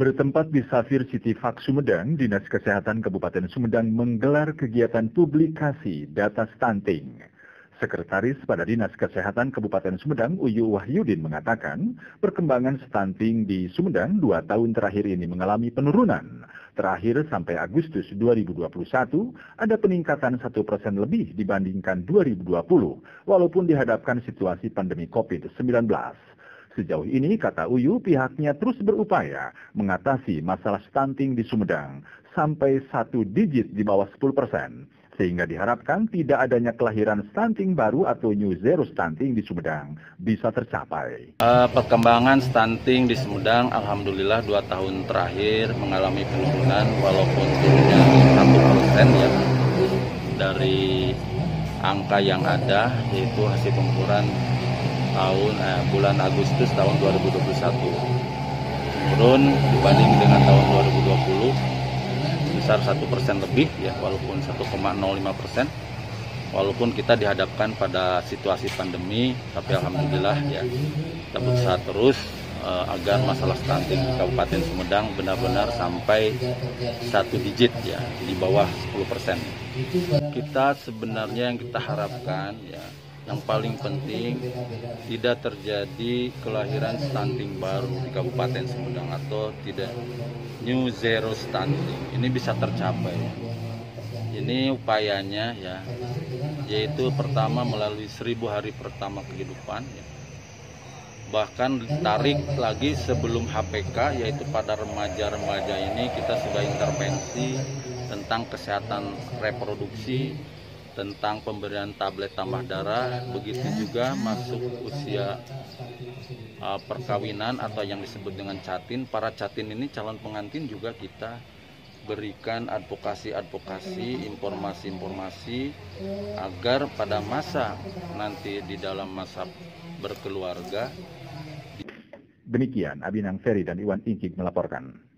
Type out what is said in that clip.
Bertempat di Safir City Fak Sumedang, Dinas Kesehatan Kabupaten Sumedang menggelar kegiatan publikasi data stunting. Sekretaris pada Dinas Kesehatan Kabupaten Sumedang, Uyu Wahyudin mengatakan, perkembangan stunting di Sumedang dua tahun terakhir ini mengalami penurunan. Terakhir sampai Agustus 2021, ada peningkatan satu persen lebih dibandingkan 2020, walaupun dihadapkan situasi pandemi COVID-19. Sejauh ini, kata Uyu, pihaknya terus berupaya mengatasi masalah stunting di Sumedang sampai satu digit di bawah 10 persen. Sehingga diharapkan tidak adanya kelahiran stunting baru atau new zero stunting di Sumedang bisa tercapai. Uh, perkembangan stunting di Sumedang, Alhamdulillah dua tahun terakhir mengalami penurunan walaupun turunnya satu persen ya dari angka yang ada yaitu hasil pengukuran tahun eh, bulan Agustus tahun 2021 turun dibanding dengan tahun 2020 besar satu persen lebih ya walaupun 1,05 persen. Walaupun kita dihadapkan pada situasi pandemi tapi alhamdulillah ya kita berusaha terus uh, agar masalah stunting di Kabupaten Sumedang benar-benar sampai satu digit ya di bawah 10 persen. Kita sebenarnya yang kita harapkan ya yang paling penting tidak terjadi kelahiran stunting baru di Kabupaten Sumedang atau tidak new zero stunting ini bisa tercapai ini upayanya ya yaitu pertama melalui seribu hari pertama kehidupan ya. bahkan tarik lagi sebelum HPK yaitu pada remaja-remaja ini kita sudah intervensi tentang kesehatan reproduksi tentang pemberian tablet tambah darah, begitu juga masuk usia uh, perkawinan atau yang disebut dengan catin. Para catin ini calon pengantin juga kita berikan advokasi-advokasi, informasi-informasi agar pada masa nanti di dalam masa berkeluarga. Demikian Abinang Ferry dan Iwan Ingkik melaporkan.